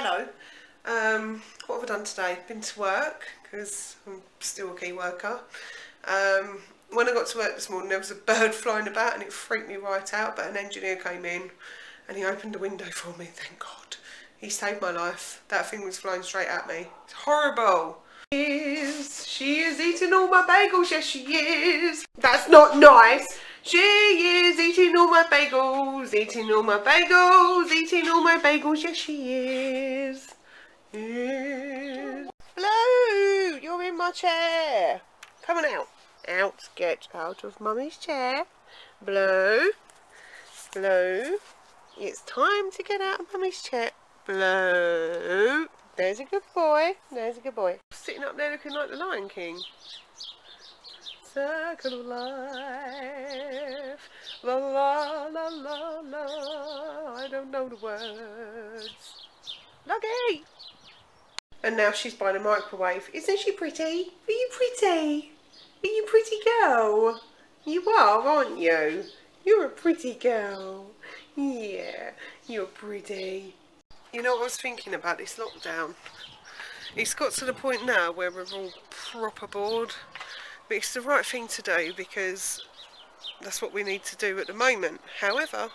Hello. Um, what have I done today? Been to work because I'm still a key worker. Um, when I got to work this morning, there was a bird flying about and it freaked me right out. But an engineer came in and he opened the window for me. Thank God. He saved my life. That thing was flying straight at me. It's horrible. She is, she is eating all my bagels. Yes, she is. That's not nice. She is eating all my bagels, eating all my bagels, eating all my bagels. Yes, she is. Yes. Blue, you're in my chair. Come on out. Out, get out of Mummy's chair. Blue, Blue, it's time to get out of Mummy's chair. Blue, there's a good boy. There's a good boy. Sitting up there looking like the Lion King circle of life. Don't know the words. Lucky! And now she's by the microwave. Isn't she pretty? Are you pretty? Are you pretty girl? You are, aren't you? You're a pretty girl. Yeah, you're pretty. You know what I was thinking about this lockdown? It's got to the point now where we're all proper bored. But it's the right thing to do because that's what we need to do at the moment. However,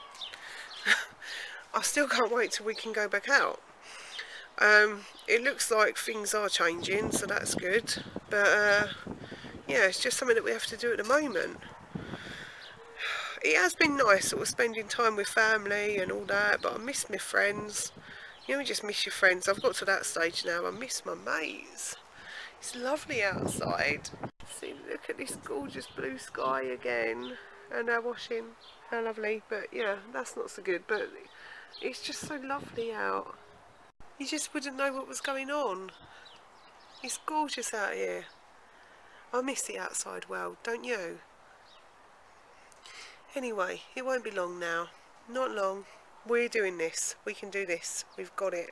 I still can't wait till we can go back out. Um, it looks like things are changing, so that's good. But uh, yeah, it's just something that we have to do at the moment. It has been nice sort of spending time with family and all that, but I miss my friends. You know, you just miss your friends. I've got to that stage now. I miss my mates. It's lovely outside. See, look at this gorgeous blue sky again. And our washing. How lovely. But yeah, that's not so good. But it's just so lovely out. You just wouldn't know what was going on. It's gorgeous out here. I miss the outside world, don't you? Anyway, it won't be long now. Not long. We're doing this. We can do this. We've got it.